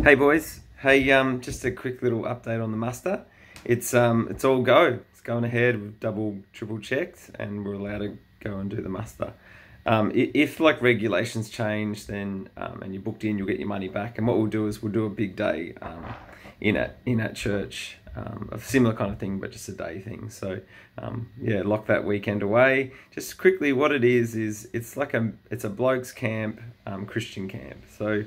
Hey boys, hey um, just a quick little update on the muster. It's um, it's all go. It's going ahead. We've double, triple checked, and we're allowed to go and do the muster. Um, if like regulations change, then um, and you're booked in, you'll get your money back. And what we'll do is we'll do a big day um, in at in at church, um, a similar kind of thing, but just a day thing. So um, yeah, lock that weekend away. Just quickly, what it is is it's like a it's a blokes camp, um, Christian camp. So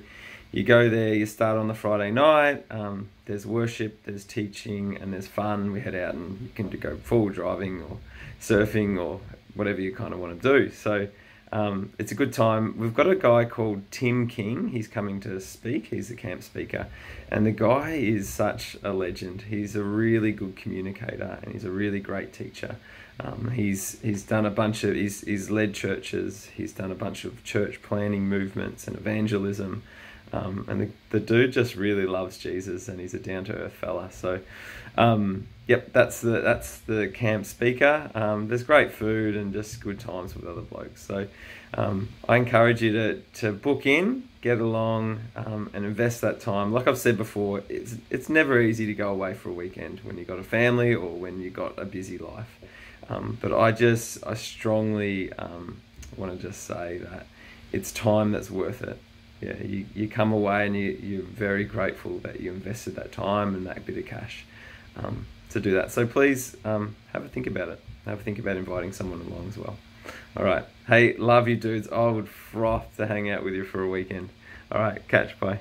you go there, you start on the Friday night. Um, there's worship, there's teaching, and there's fun. We head out and you can go full driving or surfing or whatever you kind of want to do. So um, it's a good time. We've got a guy called Tim King. He's coming to speak. He's the camp speaker, and the guy is such a legend. He's a really good communicator and he's a really great teacher. Um, he's he's done a bunch of he's he's led churches. He's done a bunch of church planning movements and evangelism. Um, and the, the dude just really loves Jesus and he's a down to earth fella. So, um, yep, that's the that's the camp speaker. Um, there's great food and just good times with other blokes. So, um, I encourage you to, to book in, get along, um, and invest that time. Like I've said before, it's it's never easy to go away for a weekend when you've got a family or when you've got a busy life. Um, but I just I strongly want to just say that it's time that's worth it yeah, you, you come away and you, you're very grateful that you invested that time and that bit of cash um, to do that. So please um, have a think about it. Have a think about inviting someone along as well. All right. Hey, love you dudes. I would froth to hang out with you for a weekend. All right. Catch. Bye.